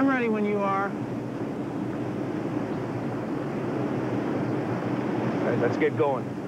I'm ready when you are. All right, let's get going.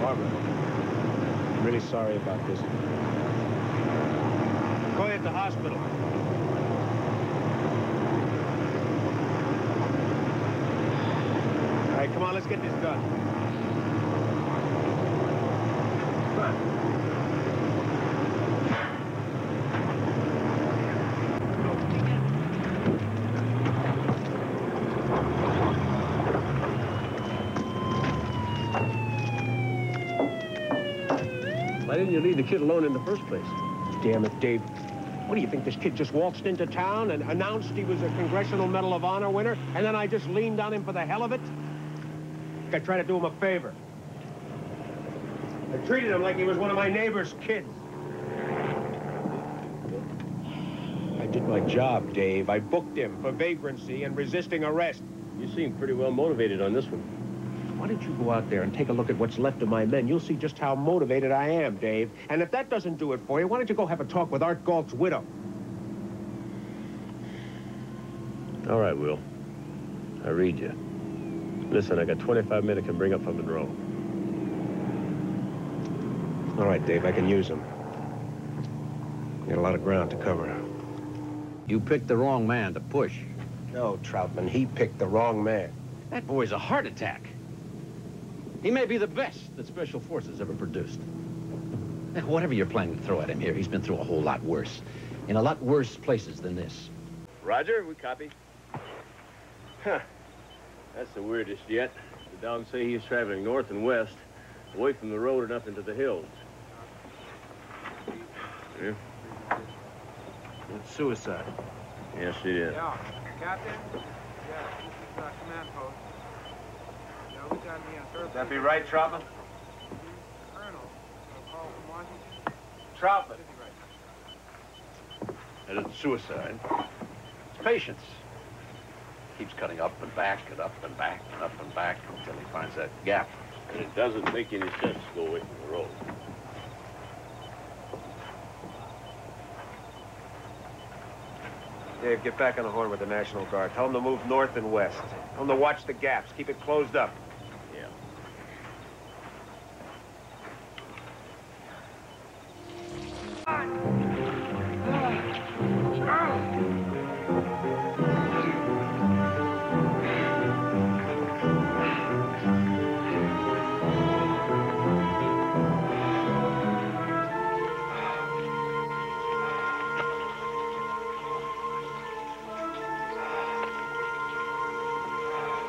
Barbara, I'm really sorry about this. Call you at the hospital. All right, come on, let's get this done. Come on. Didn't you leave the kid alone in the first place? Damn it, Dave. What do you think, this kid just waltzed into town and announced he was a Congressional Medal of Honor winner, and then I just leaned on him for the hell of it? I tried to do him a favor. I treated him like he was one of my neighbor's kids. I did my job, Dave. I booked him for vagrancy and resisting arrest. You seem pretty well motivated on this one. Why don't you go out there and take a look at what's left of my men? You'll see just how motivated I am, Dave. And if that doesn't do it for you, why don't you go have a talk with Art Galt's widow? All right, Will. I read you. Listen, I got 25 minutes I can bring up from Monroe. All right, Dave, I can use them. Got a lot of ground to cover. You picked the wrong man to push. No, Trautman, he picked the wrong man. That boy's a heart attack. He may be the best that Special Forces ever produced. Whatever you're planning to throw at him here, he's been through a whole lot worse. In a lot worse places than this. Roger, we copy. Huh. That's the weirdest yet. The dogs say he's traveling north and west, away from the road and up into the hills. Yeah? It's suicide. Yes, it is. Yeah, Captain? Yeah, this is uh, command post. Yeah, we got me on surface. That be right, Trautman? Colonel, a call from Washington. Trautman. Should be right. And it's suicide. It's patience. Keeps cutting up and back and up and back and up and back until he finds that gap. And it doesn't make any sense to go away from the road. Dave, get back on the horn with the National Guard. Tell them to move north and west. Tell them to watch the gaps. Keep it closed up.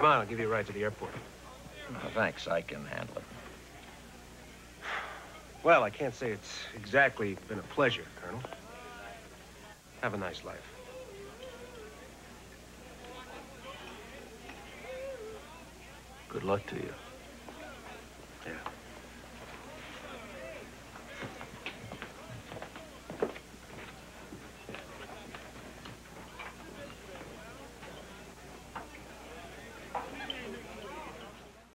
Come on, I'll give you a ride to the airport. Oh, thanks, I can handle it. Well, I can't say it's exactly been a pleasure, Colonel. Have a nice life. Good luck to you.